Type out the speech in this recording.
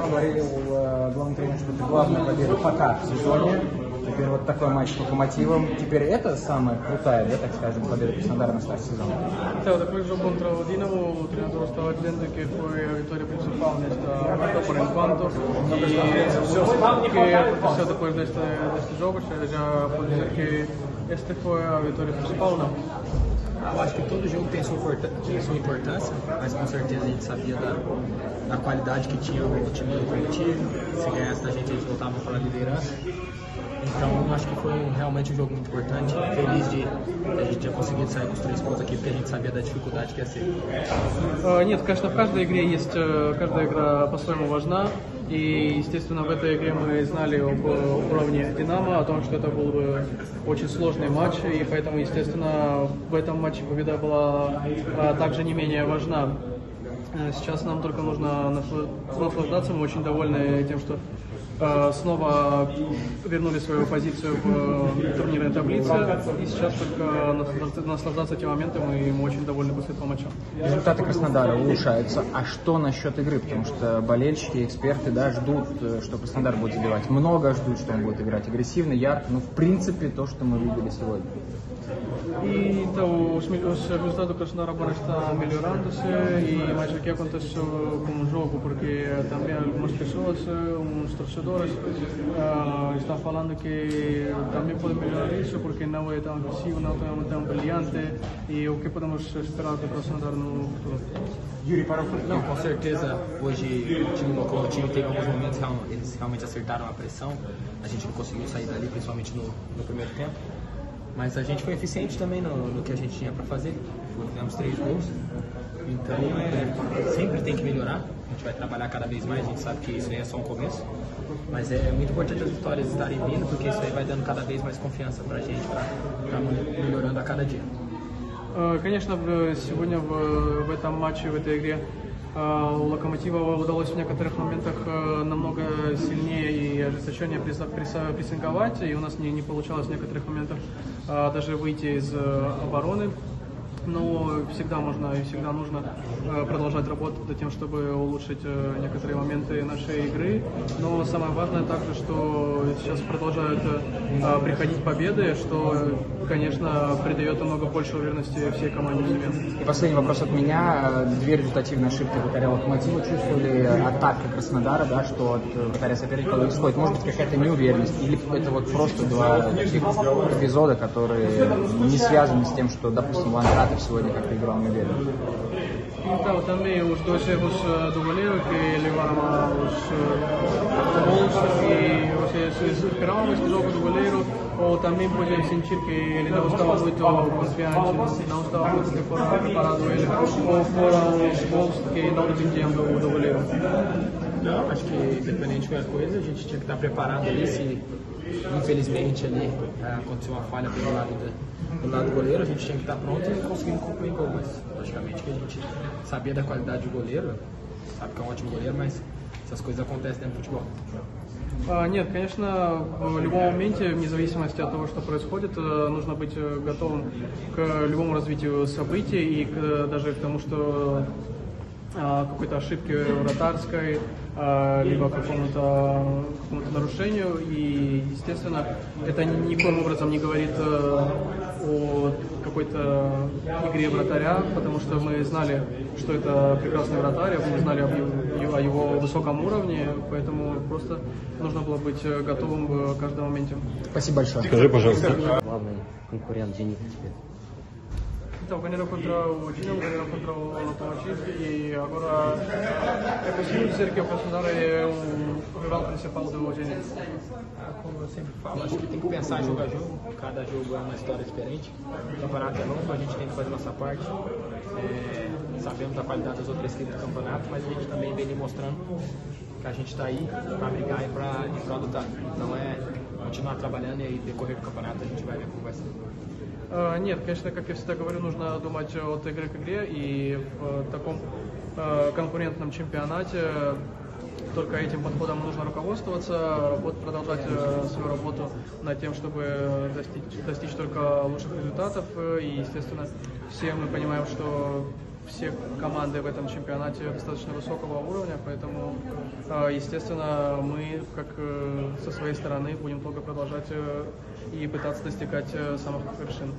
говорил э, главный тренер, что это главная победа пока в сезоне. Теперь вот такой матч с локомотивом. Теперь это самая крутая, да, так скажем, победа Краснодара на старт сезона. Que foi a vitória principal nesta luta por enquanto. E o que aconteceu depois deste, deste jogo, já pode dizer que esta foi a vitória principal, não? Eu acho que todo jogo tem sua, importância, tem sua importância, mas com certeza a gente sabia da, da qualidade que tinha o time do coletivo. Se ganhasse da gente, a gente voltava para a liderança. Então, acho que foi realmente um jogo muito importante. Feliz de a gente ter conseguido sair com os três pontos aqui, porque a gente sabia da dificuldade que ia ser. Э, Нет, конечно, в каждой игре есть, э, каждая игра по-своему важна. И, естественно, в этой игре мы знали об уровне Динамо, о том, что это был бы очень сложный матч. И поэтому, естественно, в этом матче победа была э, также не менее важна. Э, Сейчас нам только нужно насла- наслаждаться. Мы очень довольны тем, что э, снова вернули свою позицию в э, турнирной таблице. И сейчас только наслаждаться, этим моментом, и мы очень довольны после этого матча. Результаты Краснодара улучшаются. А что насчет игры? Потому что болельщики, эксперты, да, ждут, что Краснодар будет забивать много, ждут, что он будет играть агрессивно, ярко. Ну, в принципе, то, что мы видели сегодня. E então os, os resultados do Krasnodar agora estão melhorando-se, e mas o que aconteceu com o jogo, porque eh, também algumas pessoas, eh, uns torcedores, uh, estão falando que também pode melhorar isso, porque não é tão agressivo, não é tão brilhante, e o que podemos esperar do Krasnodar no futuro? Yuri, para o futuro? Não, com certeza, hoje o time do Coutinho teve alguns momentos, eles realmente acertaram a pressão, a gente não conseguiu sair dali, principalmente no, no primeiro tempo. Mas a gente foi eficiente também no, no que a gente tinha para fazer. Fizemos três gols. Então é, sempre tem que melhorar. A gente vai trabalhar cada vez mais. A gente sabe que isso aí é só um começo. Mas é muito importante as vitórias estarem vindo, porque isso aí vai dando cada vez mais confiança para a gente, para melhorando a cada dia. Э, Конечно, в- сегодня в, в этом матче, в этой игре э, у Локомотива удалось в некоторых моментах э, намного сильнее и ожесточеннее прессинговать, и у нас не, не получалось в некоторых моментах э, даже выйти из э, обороны. Но всегда можно и всегда нужно э, продолжать работать над тем, чтобы улучшить э, некоторые моменты нашей игры. Но самое важное также, что сейчас продолжают э, приходить победы, что, конечно, придает намного больше уверенности всей команде. И последний вопрос от меня. Две результативные ошибки вратаря Локомотива. Чувствовали атака Краснодара, да, что от вратаря соперника исходит? Может быть, какая-то неуверенность? Или это вот просто два таких эпизода, которые не связаны с тем, что, допустим, Ландратов Então, também os dois erros eh, do goleiro que levaram eh, os gols e vocês esperavam esse jogo do goleiro ou também pode sentir que ele não estava muito confiante, não estava muito preparado ele ou foram os gols que não dependiam do, do goleiro? Não, acho que independente de qualquer coisa a gente tinha que estar preparado ali se infelizmente ali ah, aconteceu uma falha pelo lado, do lado do goleiro, a gente tinha que estar pronto e conseguimos concluir gol. Mas logicamente que a gente sabia da qualidade do goleiro, sabe que é um ótimo goleiro, mas essas coisas acontecem dentro do futebol. А, Нет, конечно, в любом моменте, вне зависимости от того, что происходит, э, нужно быть э, готовым к любому развитию событий и к- даже к тому, что а, какой-то ошибке вратарской, а, либо какому-то какому нарушению. И, естественно, это ни- никоим образом не говорит э, о какой-то игре вратаря, потому что мы знали, что это прекрасный вратарь, мы знали об его- о его высоком уровне, поэтому просто нужно было быть э, готовым в каждом моменте. Спасибо большое. Скажи, пожалуйста, Главный конкурент Зенита теперь. Então, ganharam contra o Dinamo, ganharam contra o Lokomotiv e agora é possível dizer que o Krasnodar é um rival principal do Zenit. Como eu sempre falo, acho que tem que pensar jogo a jogo. Cada jogo é uma história diferente. O campeonato é longo, a gente tem que fazer nossa parte. É, sabemos da qualidade das outras equipes do campeonato, mas a gente também vem demonstrando que a gente está aí para brigar e para lutar. Então é continuar trabalhando e aí decorrer do campeonato a gente vai ver como vai ser. Э, Нет, конечно, как я всегда говорю, нужно думать от игры к игре, и в э, таком э, конкурентном чемпионате только этим подходом нужно руководствоваться, работ- продолжать свою работу над тем, чтобы достичь, достичь только лучших результатов. И, естественно, все мы понимаем, что все команды в этом чемпионате достаточно высокого уровня, поэтому, э, естественно, мы, как э, со своей стороны, будем только продолжать э, и пытаться достигать самых вершин.